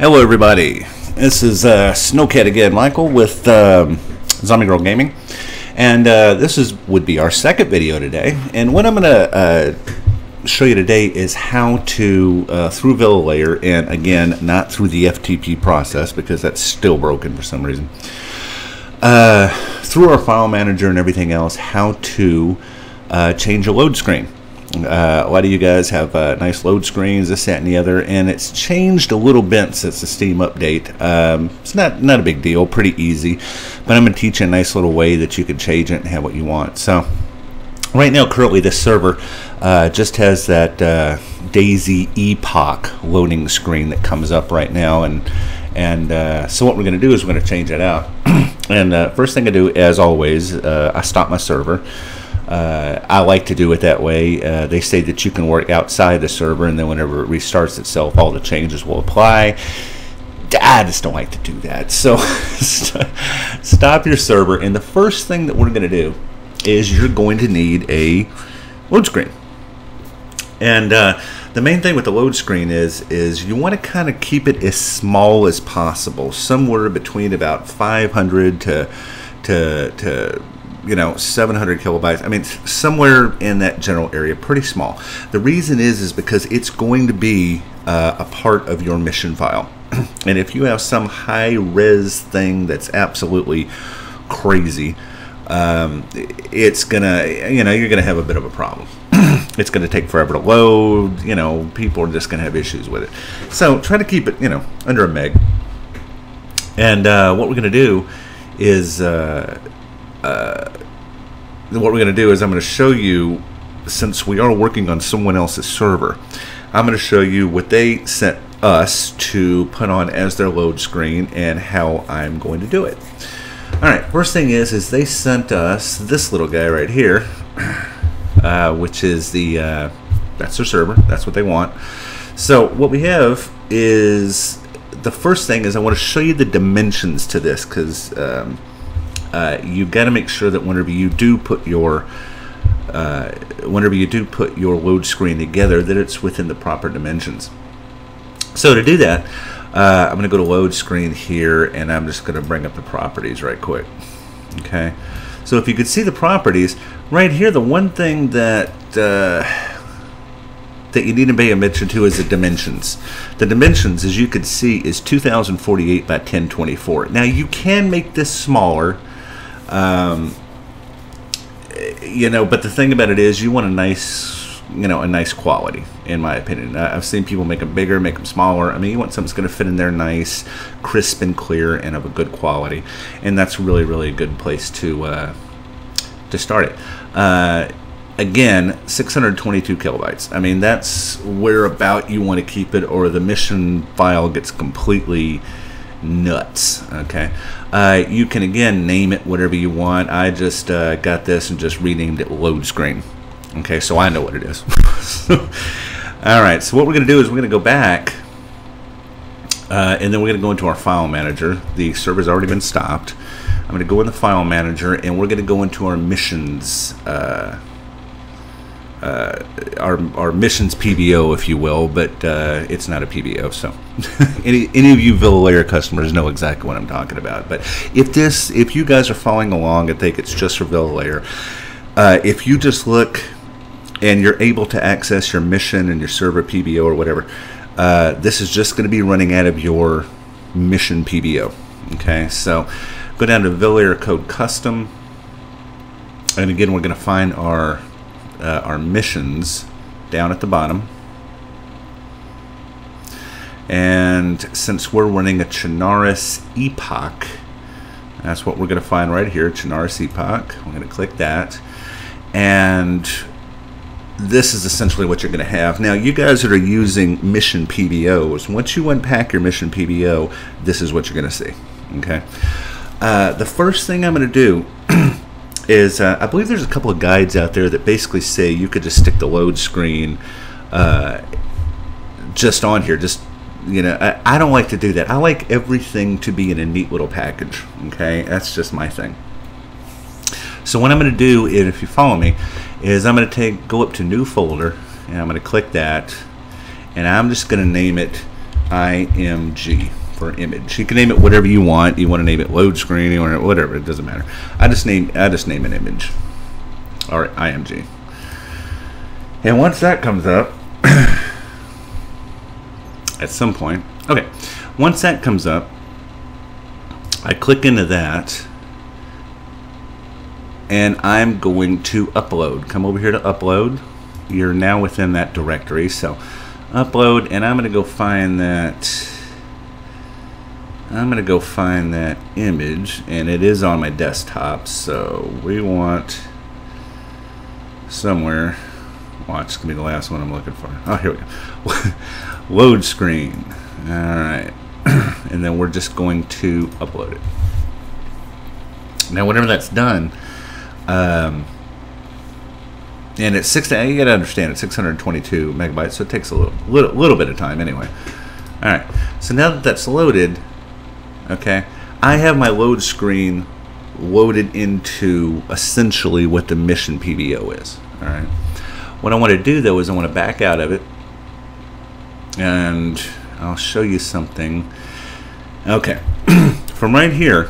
Hello, everybody. This is uh, Snowcat again, Michael with um, Zombie Girl Gaming, and uh, this is would be our second video today. And what I'm going to uh, show you today is how to uh, through Vilayer, and again, not through the FTP process because that's still broken for some reason. Uh, through our file manager and everything else, how to uh, change a load screen. Uh, a lot of you guys have uh, nice load screens, this, that, and the other, and it's changed a little bit since the Steam update. Um, it's not not a big deal, pretty easy, but I'm going to teach you a nice little way that you can change it and have what you want. So, right now, currently, this server uh, just has that uh, DayZ Epoch loading screen that comes up right now, and and uh, so what we're going to do is we're going to change it out. and uh, first thing I do, as always, I stop my server. Uh, I like to do it that way. Uh, they say that you can work outside the server, and then whenever it restarts itself, all the changes will apply. I just don't like to do that. So stop your server, and the first thing that we're going to do is you're going to need a load screen. And uh, the main thing with the load screen is is you want to kind of keep it as small as possible, somewhere between about 500 to to to you know 700 kilobytes. I mean somewhere in that general area pretty small. The reason is is because it's going to be uh, a part of your mission file. And if you have some high res thing that's absolutely crazy um, it's gonna you know you're gonna have a bit of a problem. It's to take forever to load you know people are just to have issues with it. So try to keep it you know under a meg. And uh, what we're to do is uh, uh, what we're going to do is I'm going to show you, since we are working on someone else's server, I'm going to show you what they sent us to put on as their load screen and how I'm going to do it. All right, first thing is, is they sent us this little guy right here, uh, which is the, uh, that's their server, that's what they want. So what we have is, the first thing is I want to show you the dimensions to this because um, uh, you got to make sure that whenever you do put your uh, whenever you do put your load screen together that it's within the proper dimensions. So to do that, uh, I'm going to go to load screen here and I'm just going to bring up the properties right quick. Okay, so if you could see the properties right here, the one thing that uh, that you need to pay attention to is the dimensions. The dimensions, as you can see, is 2048 by 1024. Now you can make this smaller um, you know, but the thing about it is, you want a nice, you know, a nice quality, in my opinion. I've seen people make them bigger, make them smaller. I mean, you want something that's going to fit in there nice, crisp and clear, and of a good quality, and that's really, really a good place to uh, to start it. Uh, again, 622 kilobytes. I mean, that's where about you want to keep it, or the mission file gets completely nuts. Okay, uh, you can again name it whatever you want. I just uh, got this and just renamed it load screen. Okay, so I know what it is. All right, so what we're going to do is we're going to go back. Uh, and then we're going to go into our file manager. The server's already been stopped. I'm going to go in the file manager and we're going to go into our missions uh, uh, our, our missions PBO, if you will, but uh, it's not a PBO. So, any, any of you Vilayer customers know exactly what I'm talking about. But if this, if you guys are following along, I think it's just for Vilayer. Uh, if you just look and you're able to access your mission and your server PBO or whatever, uh, this is just going to be running out of your mission PBO. Okay, so go down to Vilayer Code Custom, and again, we're going to find our uh, our missions down at the bottom. And since we're running a Chernarus Epoch, that's what we're going to find right here, Chernarus Epoch. I'm going to click that. And this is essentially what you're going to have. Now, you guys that are using Mission PBOs, once you unpack your Mission PBO, this is what you're going to see. Okay. Uh, the first thing I'm going to do is uh, I believe there's a couple of guides out there that basically say you could just stick the load screen uh, just on here. Just you know, I, I don't like to do that. I like everything to be in a neat little package. Okay, that's just my thing. So what I'm going to do, if you follow me, is I'm going to take go up to New Folder, and I'm going to click that, and I'm just going to name it img for image. You can name it whatever you want. You want to name it load screen or whatever. It doesn't matter. I just name I just name an image or img. And once that comes up, at some point, okay, once that comes up, I click into that and I'm going to upload. Come over here to upload. You're now within that directory. So upload and I'm going to go find that I'm going to go find that image and it is on my desktop so we want somewhere. Watch it's going to be the last one I'm looking for. Oh here we go. Load screen. Alright. And then we're just going to upload it. Now whenever that's done um, and it's six you gotta understand it's 622 megabytes so it takes a little, little little bit of time anyway. All right so now that that's loaded okay? I have my load screen loaded into essentially what the mission PBO is all right what I want to do though is I want to back out of it and I'll show you something. Okay. From right here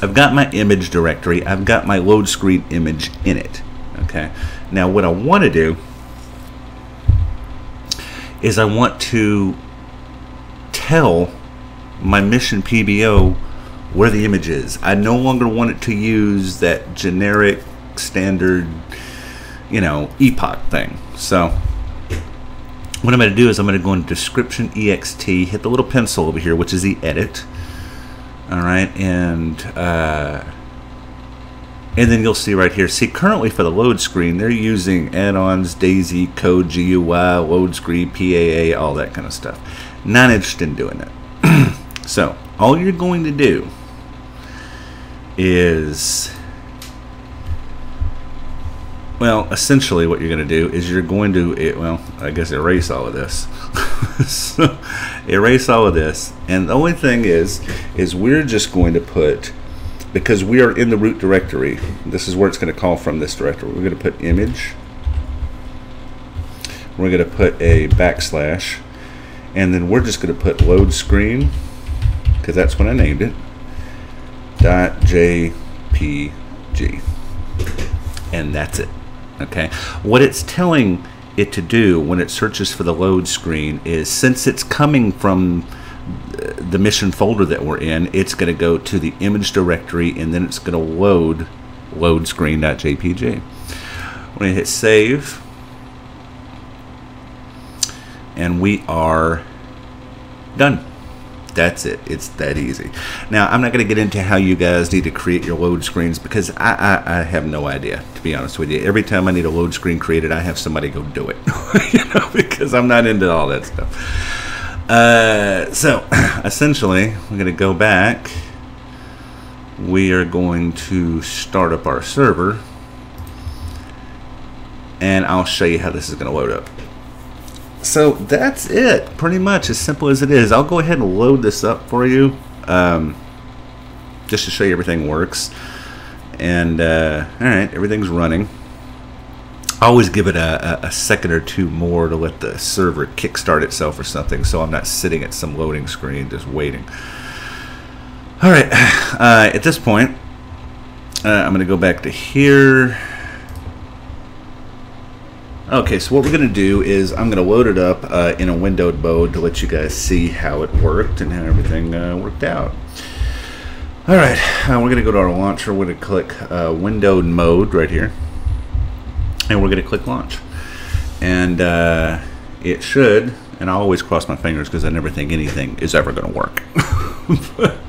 I've got my image directory. I've got my load screen image in it okay? Now what I want to do is I want to tell my mission PBO where the image is. I no longer want it to use that generic standard, you know, epoch thing. So what I'm going to do is I'm going to go into description ext, hit the little pencil over here, which is the edit. All right, and uh, and then you'll see right here. See, currently for the load screen, they're using add-ons, DayZ, Code, GUI, load screen, PAA, all that kind of stuff. Not interested in doing that. So all you're going to do is well essentially what you're going to do is you're going to it, well i guess erase all of this. So erase all of this and the only thing is is we're just going to put because we are in the root directory this is where it's going to call from this directory. We're going to put image. We're going to put a backslash and then we're just going to put load screen because that's when I named it. Dot jpg and that's it okay? What it's telling it to do when it searches for the load screen is since it's coming from uh, the mission folder that we're in it's going to go to the image directory and then it's going to load load screen.jpg going to hit save and we are done that's it. It's that easy. Now, I'm not going to get into how you guys need to create your load screens because I, I, I, have no idea, to be honest with you. Every time I need a load screen created, I have somebody go do it, you know, because I'm not into all that stuff. Uh, so, essentially, we're going to go back. We are going to start up our server, and I'll show you how this is going to load up so that's it pretty much as simple as it is. I'll go ahead and load this up for you um, just to show you everything works. And uh, alright everything's running. I always give it a, a, second or two more to let the server kickstart itself or something so I'm not sitting at some loading screen just waiting. Alright uh, at this point uh, I'm gonna go back to here Okay, so what we're going to do is I'm going to load it up uh, in a windowed mode to let you guys see how it worked and how everything uh, worked out. All right, uh, we're going to go to our launcher. We're going to click uh, windowed mode right here, and we're going to click launch. And uh, it should, and I always cross my fingers because I never think anything is ever going to work.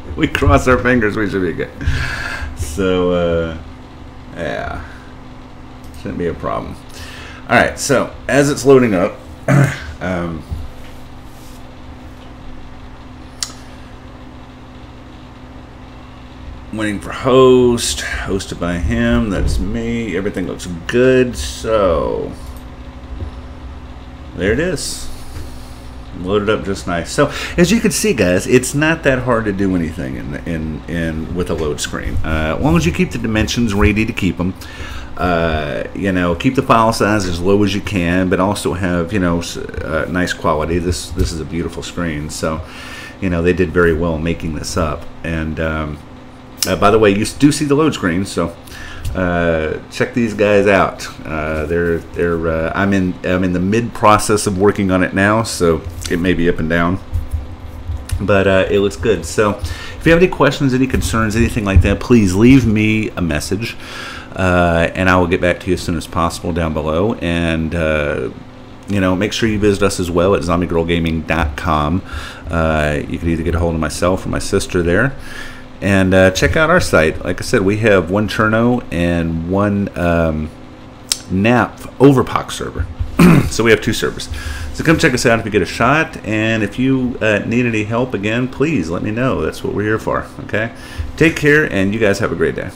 we cross our fingers, we should be good. So, uh, yeah, shouldn't be a problem. All right, so as it's loading up, um, waiting for host, hosted by him. That's me. Everything looks good. So there it is. Loaded up just nice. So as you can see, guys, it's not that hard to do anything in in, in with a load screen. Uh, as long as you keep the dimensions ready to keep them. uh, you know, keep the file size as low as you can, but also have you know uh, nice quality. This this is a beautiful screen, so you know they did very well making this up. And um, uh, by the way, you do see the load screen, so uh, check these guys out. Uh, they're they're uh, I'm in I'm in the mid process of working on it now, so it may be up and down, but uh, it looks good. So if you have any questions, any concerns, anything like that, please leave me a message uh, and I will get back to you as soon as possible down below. And you know, make sure you visit us as well at zombiegirlgaming.com. You can either get a hold of myself or my sister there. And uh, check out our site. Like I said, we have one Cherno and one um, Napf Overpoch server. so we have two servers. So come check us out if you get a shot. And if you uh, need any help, again, please let me know. That's what we're here for. Okay? Take care, and you guys have a great day.